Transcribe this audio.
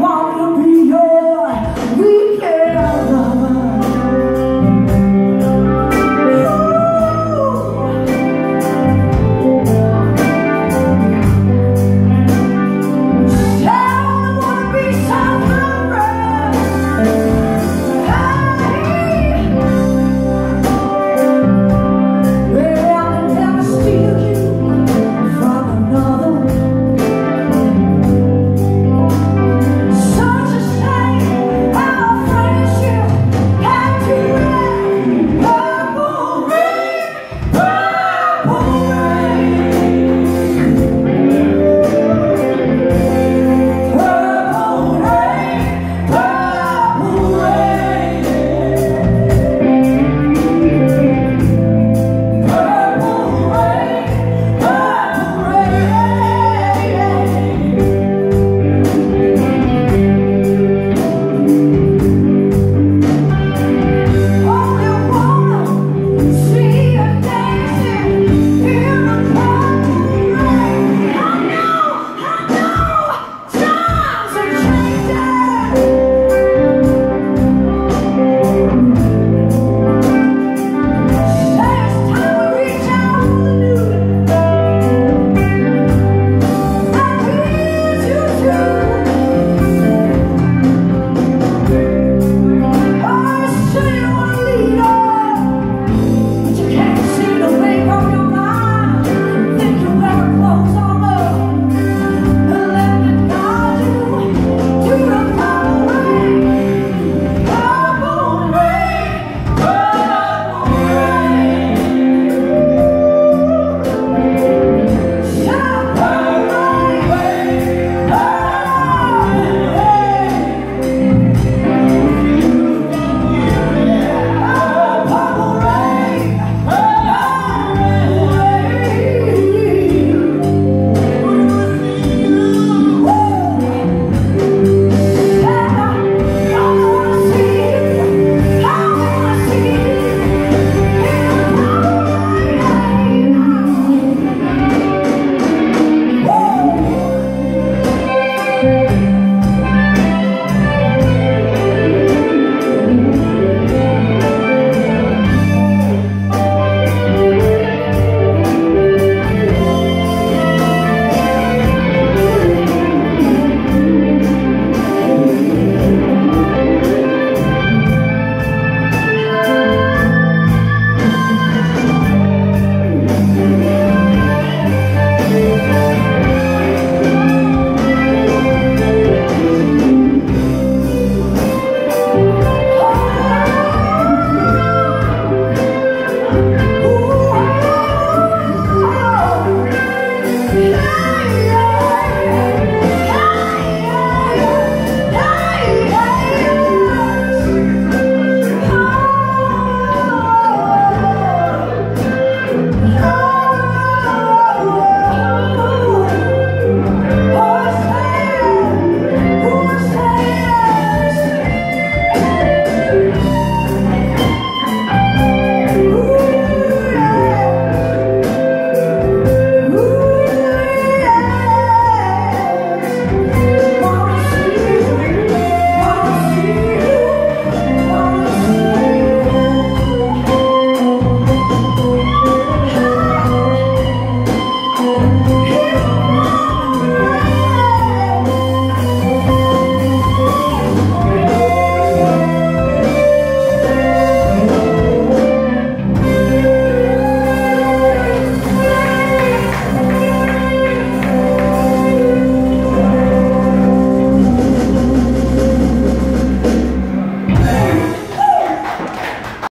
want